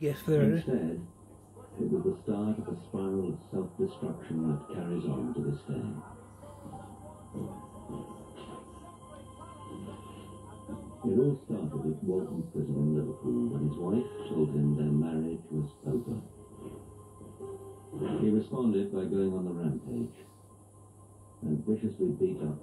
Yes. Instead, it was the start of a spiral of self-destruction that carries on to this day. It all started at Walton Prison in Liverpool when his wife told him their marriage was over. He responded by going on the rampage and viciously beat up.